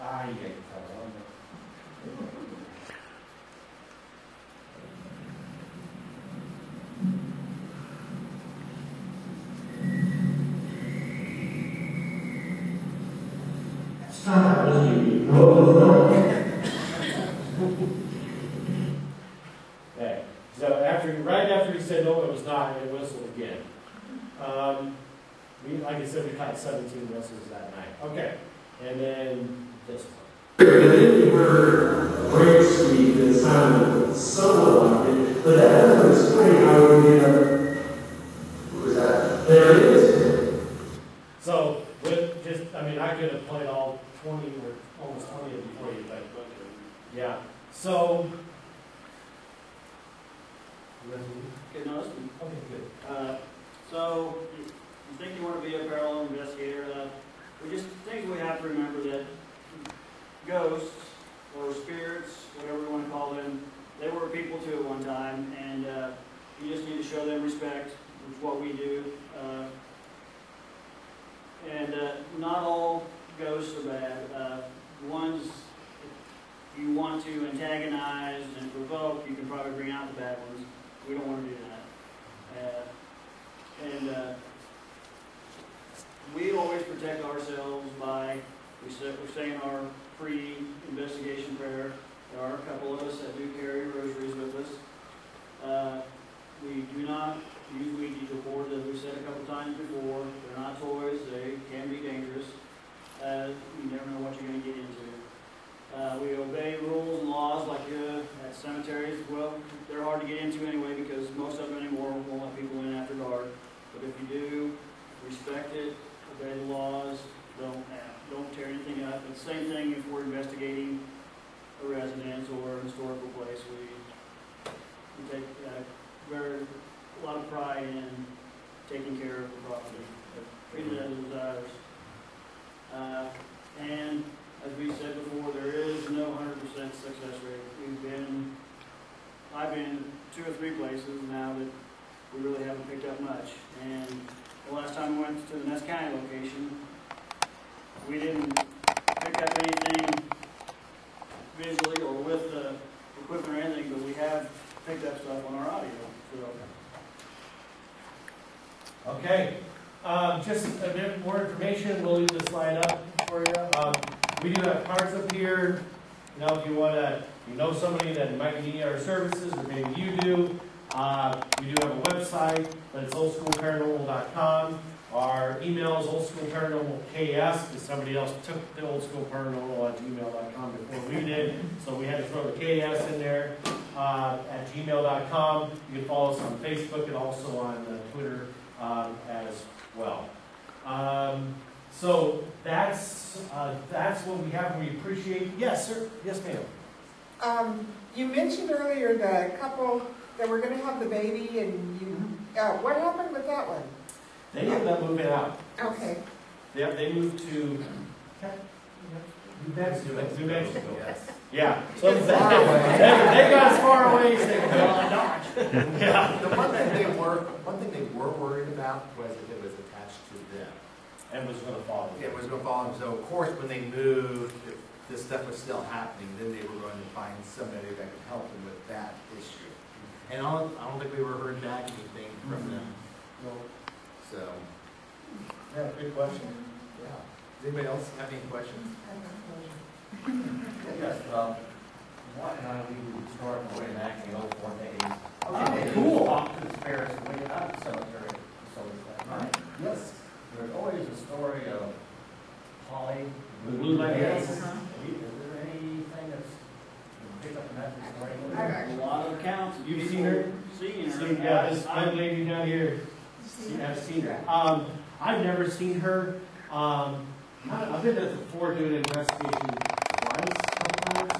Ah, you the fellow. Stop, you. So after, right after he not, it whistled again. Um, we, like I said, we caught seventeen whistles that night. Okay, and then this one. Great Street and sounded somewhat like it, but that doesn't didn't pick up anything visually or with the equipment or anything, but we have picked up stuff on our audio. So, Okay, um, just a bit more information, we'll leave this slide up for you. Um, we do have cards up here, you know, if you wanna, you know somebody that might need our services, or maybe you do. Uh, we do have a website, but it's oldschoolparanormal.com. Our email is oldschoolparanormalks, because somebody else took the oldschoolparanormal at gmail.com before we did, so we had to throw the KS in there, uh, at gmail.com. You can follow us on Facebook and also on uh, Twitter, um, as well. Um, so that's, uh, that's what we have, we appreciate, yes, sir, yes, ma'am. Um, you mentioned earlier the couple that were gonna have the baby and you, uh, what happened with that one? They ended up moving out. Okay, Yep, they moved to New Mexico. New Mexico. Yes. Yeah, so they, they they got as far away as they could. Yeah. The one thing they were, one thing they were worried about was if it was attached to them. And was gonna follow. It was gonna fall, so of course, when they moved, if this stuff was still happening, then they were going to find somebody that could help them with that issue. And I don't, I don't think we were heard back anything from them, mm-hmm. So, Yeah, good question. yeah. Does anybody else have any questions? Yes, well, Mark and I, we started way back in the old four days. Oh, cool. Talked to the spirits when we got out of the cemetery, so that night. Yes. There's always a story of Holly. Blue light, yes. Is there anything that's picked up in that story? A lot of accounts. of You've seen her? Seen her. See, yeah, this young lady down here, See, I've seen her. Um, I've never seen her. Um, I- I've been there before doing an investigation twice, sometimes,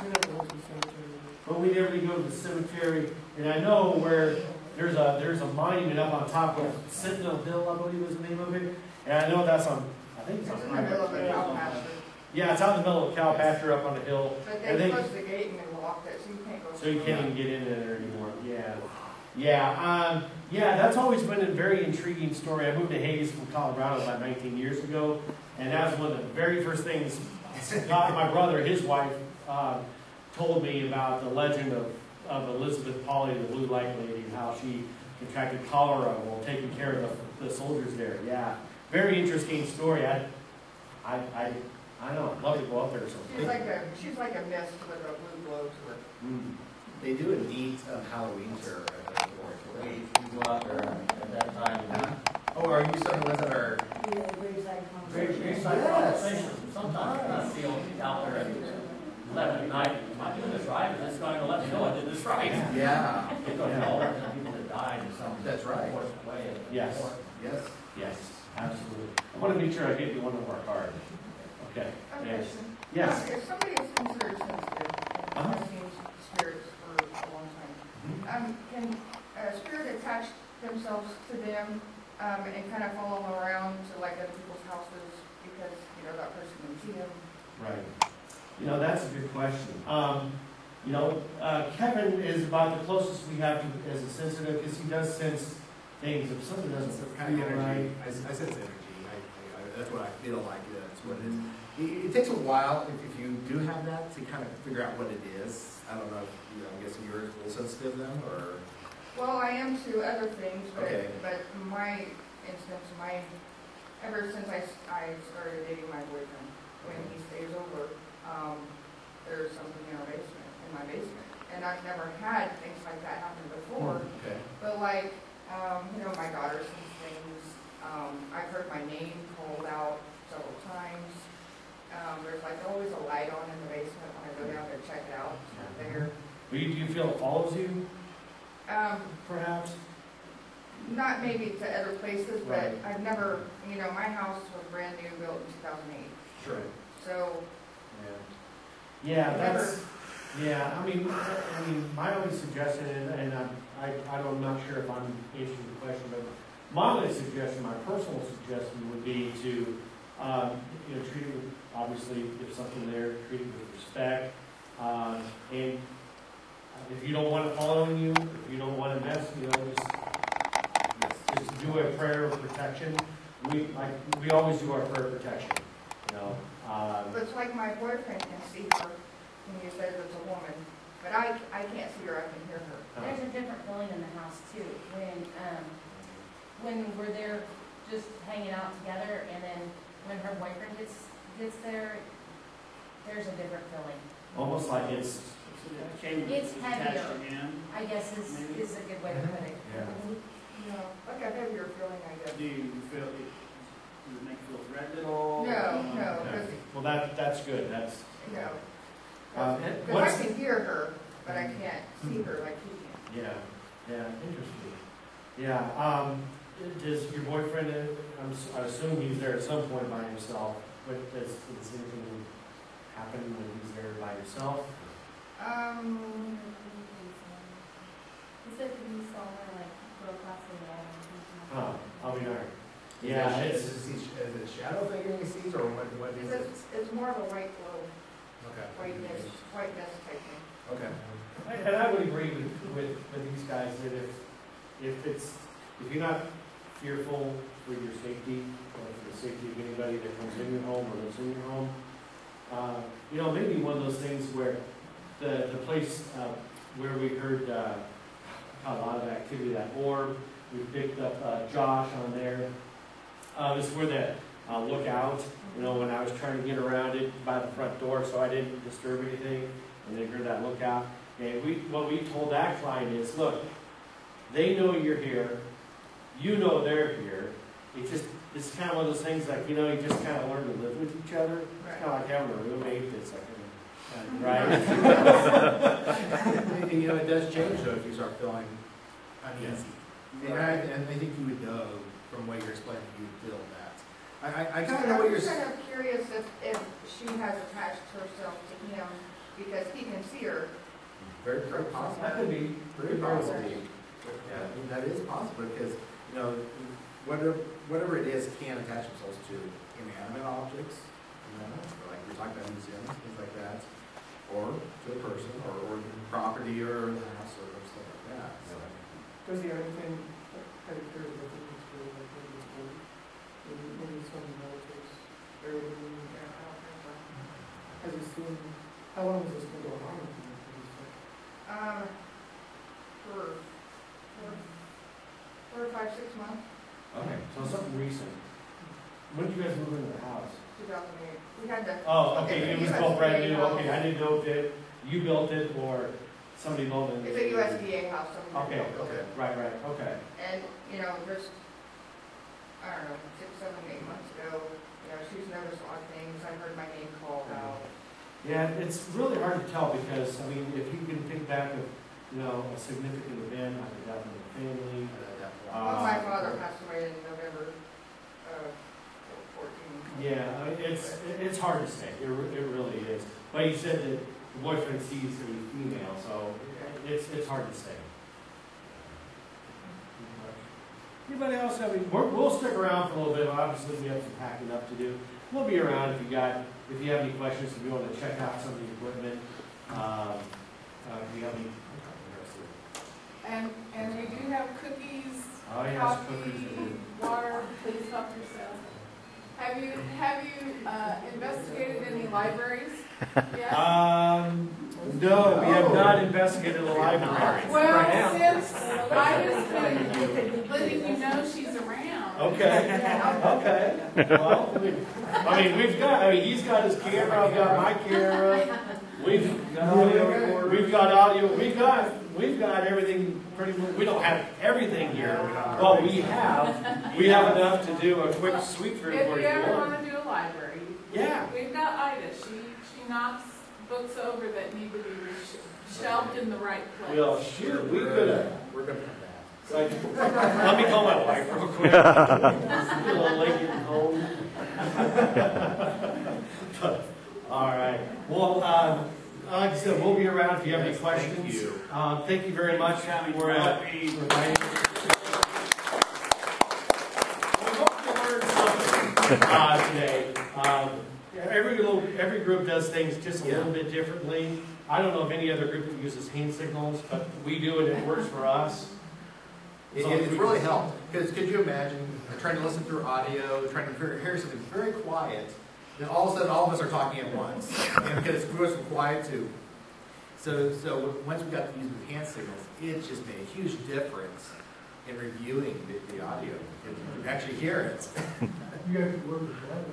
but we never go to the cemetery. And I know where there's a, there's a monument up on top of Sentinel Hill, I believe is the name of it. And I know that's on, I think it's on. it's in the middle of the Yeah, it's out in the middle of cow pasture up on the hill. but And they they- closed the gate and they locked it, so you can't go. So you can't even get in there anymore, yeah. Yeah, um, yeah, that's always been a very intriguing story. I moved to Hays from Colorado about nineteen years ago, and that was one of the very first things, Scott, my brother, his wife, uh, told me about the legend of, of Elizabeth Polly, the blue light lady, and how she contracted cholera while taking care of the, the soldiers there, yeah. Very interesting story. I, I, I, I don't know, love to go up there or She's something. like a, she's like a mist with a blue glow to her. Mm. They do a neat uh, Halloween tour we, go out there at that time. Oh, are you some of the ones that are? Yeah, graveside. Graveside yes. Sometimes nice. I only out there at 11 at night, am I doing this right? This guy's going to let me know I did this right. Yeah. yeah. You all the people that died or something. That's right. Yes. Yes. Yes. Absolutely. I want to make sure I give you one of our cards. Okay. okay. Yes. Yes. If somebody is considered sensitive, uh-huh. spirits for a long time, mm-hmm. um, can a spirit attach themselves to them, um, and kind of follow them around to like other people's houses because, you know, that person can see them? Right. You know, that's a good question. Um, you know, uh, Kevin is about the closest we have to as a sensitive because he does sense things. If something doesn't It's kind of energy. right, I, I sense energy. I, I, that's what I feel like. That's what it is. It, it takes a while if, if you do have that to kind of figure out what it is. I don't know. If, you know, I'm guessing you're a little sensitive then, or Well, I am to other things, but, Okay. but my instance, my, ever since I, s- I started dating my boyfriend, when he stays over, um, there's something in our basement, in my basement. And I've never had things like that happen before, okay. but like, um, you know, my daughter sees things, um, I've heard my name called out several times. Um, there's like always a light on in the basement when I go down to check it out, it's not there. do you, do you feel it follows you, Um, perhaps? Not maybe to other places, but Right. I've never, you know, my house was brand new, built in two thousand eight, Sure. so. Yeah, that's, yeah, I mean, I mean, my only suggestion, and, and I'm, I, I don't, I'm not sure if I'm answering the question, but my only suggestion, my personal suggestion would be to, um, you know, treat it with, obviously, if something there, treat it with respect. Um, and if you don't want it following you, if you don't want to mess, you know, just, just do a prayer of protection. We, like, we always do our prayer of protection, you know, um, But it's like my boyfriend can see her, when you said it's a woman, but I, I can't see her, I can hear her. There's a different feeling in the house too, when, um, when we're there just hanging out together, and then when her boyfriend gets, gets there, there's a different feeling. almost like it's, It's heavier, again. I guess is, is a good way to put it. Yeah. You know, like a heavier feeling, I guess. Do you feel, does it make you feel threatened at all? No, Um, no, yeah. because, well, that, that's good, that's, you know, Um, and because I can hear her, but I can't see her like he can. yeah, yeah, interesting. Yeah, um, does your boyfriend, uh, I'm, s- I assume he's there at some point by himself, but does, does anything happen when he's there by himself? Um, He said that he saw her like go across the wall and something. Huh, I'll be darned. Is Yeah, it, it's, is, it, is it a shadow figure he sees, or what? What is it? it's, it's more of a white glow, Okay. White whiteness type thing. Okay. and I would agree with, with, with these guys that if, if it's, if you're not fearful for your safety, or for the safety of anybody that comes in your home or lives in your home, uh, you know, maybe one of those things where the, the place, uh, where we heard, uh, a lot of activity, that orb, we picked up, uh, Josh on there. Uh, it's where that, uh, lookout, you know, when I was trying to get around it by the front door, so I didn't disturb anything, and they heard that lookout. And we, what we told that client is, look, they know you're here, you know they're here, it's just, it's kind of one of those things like, you know, you just kind of learn to live with each other. It's kind of like having a roommate that's like, uh, right? And, you know, it does change though if you start feeling uneasy. And I, and I think you would know from what you're explaining, you would feel that. I, I, I kind of know what you're saying. I'm kind of curious if, if she has attached herself to him because he can see her. Very, very possible. That could be. Very possible. Yeah, I mean, that is possible because, you know, whatever, whatever it is can attach themselves to inanimate objects, you know, like we're talking about museums, things like that, or to a person, or, or the property, or the house, or stuff like that, so. Does he have anything that occurs with him that's really like maybe it's old? Maybe, maybe some relatives, buried in the Has he seen, how long has this been going on with him? Um, for, for, four, five, six months, Okay, so something recent. When did you guys move into the house? two thousand eight. We had to. Oh, okay, it was It's built brand new, house. okay, I didn't know if it, you built it or somebody built it. It's a USDA house, somebody Okay, built it. okay, right, right, okay. And, you know, just, I don't know, six, seven, eight months ago, you know, she's noticed odd things, I heard my name called out. Yeah, it's really hard to tell because, I mean, if you can think back of, you know, a significant event family. Well, my Uh, father passed away in November, uh, fourteen. Yeah, I mean, it's, it's hard to say, it, it really is. But you said that the boyfriend sees a female, so it's, it's hard to say. Anybody else have any, we're, we'll stick around for a little bit, obviously we have some packing up to do. We'll be around if you got, if you have any questions, if you wanna check out some of the equipment, um, uh, if you have any. And, and we do have cookies, Oh, yes, coffee, cookies water, please help yourself. Have you, have you, uh, investigated any libraries yet? Um, no, we have not investigated the library right Well, now. since I just been letting you know she's around. Okay, okay. Well, we- I mean, we've got, I mean, he's got his camera, I've got my camera. We've got audio, we've got audio, we've got, we've got everything pretty much, we don't have everything here. But we have, we have enough to do a quick sweep through If for you you ever want. wanna do a library. Yeah. We've got Ida, she, she knocks books over that need to be sh- shelved in the right place. Well, shoot, we could have. We're gonna come back. Like, Let me call my wife real quick. Little late getting home. But, All right. Well, um, like I said, we'll be around if you have any questions. thank you. Um, thank you very much. We're, uh, we're We hope you learned something, uh, today. Um, every little, every group does things just a little bit differently. I don't know of any other group that uses hand signals, but we do it, and it works for us. It, it- it's really helped, because could you imagine trying to listen through audio, trying to hear, hear something very quiet, then all of a sudden, all of us are talking at once, and because it goes from quiet to, so, so once we got to use the hand signals, it just made a huge difference in reviewing the, the audio, because you can actually hear it. You guys could work with that.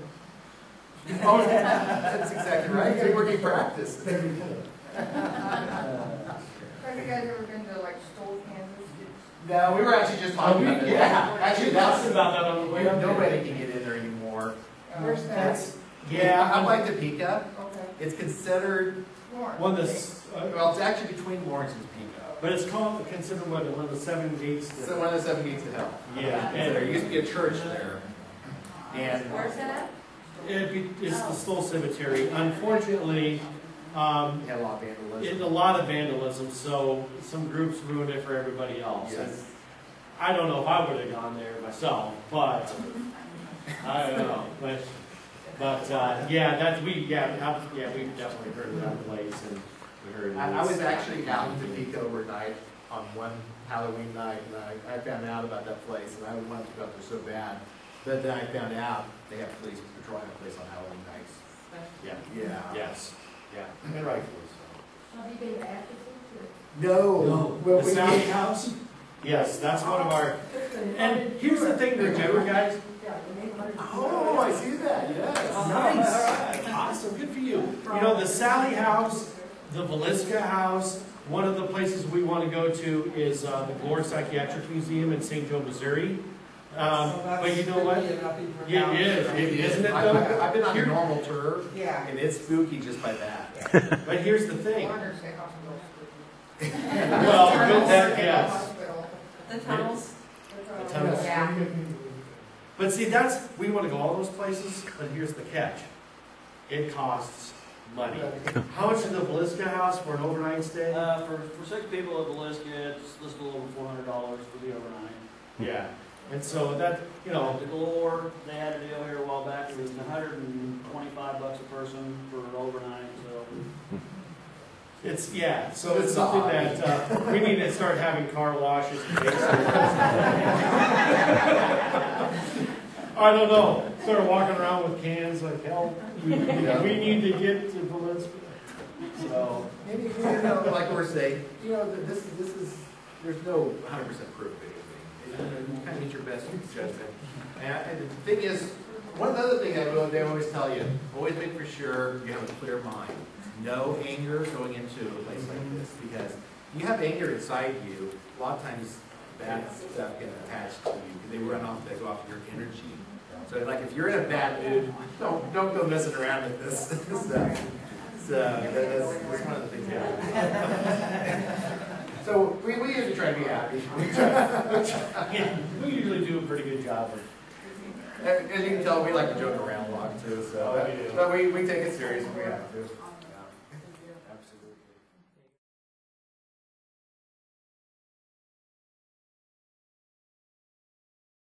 Oh, that's exactly right, it's working practice. Have you guys ever been to like Stull, Kansas? No, we were actually just talking Oh, we- about that. yeah. Actually, that's. talked about that on the way up. Nobody can get in there anymore. Where's that? That's- Yeah. I'm like Topeka. Okay. It's considered, Lawrence. One that's, uh, well, it's actually between Lawrence and Topeka. but it's called, considered what, one of the seven gates. to- So one of the seven gates of hell. Yeah. And there used to be a church there. And Where's that It'd be, it's the Stull Cemetery. Unfortunately, um, it had a lot of it, vandalism. a lot of vandalism, so some groups ruined it for everybody else. And Yes. I don't know if I would have gone there myself, but, I don't know, but, but, uh, yeah, that's, we, yeah, I- yeah, we've definitely heard of that place and we heard. I, I was actually out in Topeka overnight on one Halloween night, and I, I found out about that place, and I wanted to go up there so bad. But then I found out they have police patrolling the place on Halloween nights. Yeah, Yeah. yes, yeah, and rightfully so. Have you been to Atchison? No. Well, The we- Sally House? Yes, that's one of our, and here's the thing to do, guys. Oh, I see that, yes. Nice. All right. Awesome. Good for you. You know, the Sally House, the Villisca House, one of the places we want to go to is uh, the Glore Psychiatric Museum in St. Joe, Missouri. Um, but you know what? Yeah, it is. It, isn't it I- though? I- I've been on a normal tour, Yeah. and it's spooky just by that. But here's the thing. Wonder State Hospital. Well, good that, yes. The tunnels? The tunnels. Yeah. But see, that's, we want to go all those places, but here's the catch. It costs money. How much is the Villisca House for an overnight stay? Uh, for, for six people at Villisca, it's just a little over four hundred dollars for the overnight. Yeah. And so that, you know, The Glore, they had a deal here a while back, it was a hundred and twenty-five bucks a person for an overnight. It's, yeah, so it's It's something odd. that, uh, we need to start having car washes. and base I don't know, start walking around with cans like, hell, we, we need to get to Villisca. So, Maybe, you know, like we're saying, you know, this, this is, there's no hundred percent proof of anything. You kind of need your best judgment. And, and the thing is, one other thing I will, they always tell you, always make for sure you have a clear mind. No anger going into a place like mhm. this, because you have anger inside you, a lot of times bad stuff gets attached to you, because they run off, they go off your energy. So like, if you're in a bad mood, don't, don't go messing around with this stuff. So, that's, that's one of the things. So we, we usually try to be happy. Yeah, we usually do a pretty good job of As you can tell, we like to joke around a lot too, so, Oh, we but we, we take it serious if we have to.